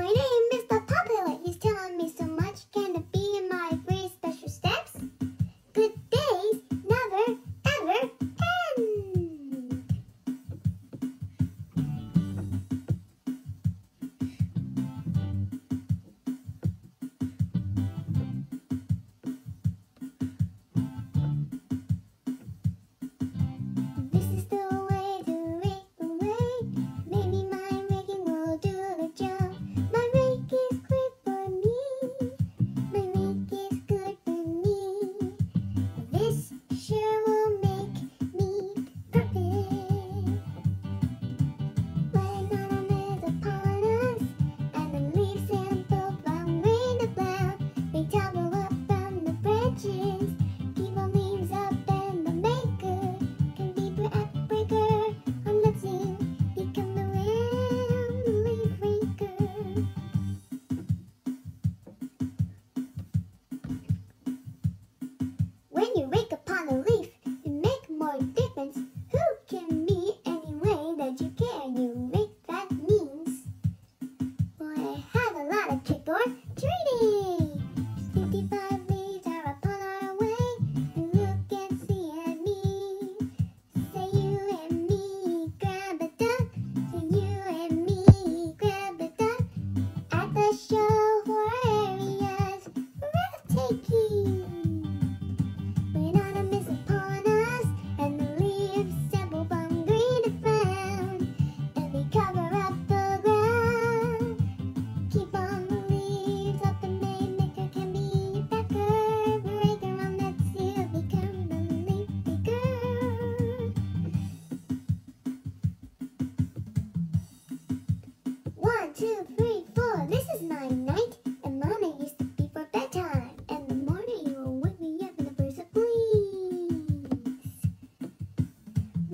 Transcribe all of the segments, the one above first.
My name outdoor treating.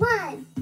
one.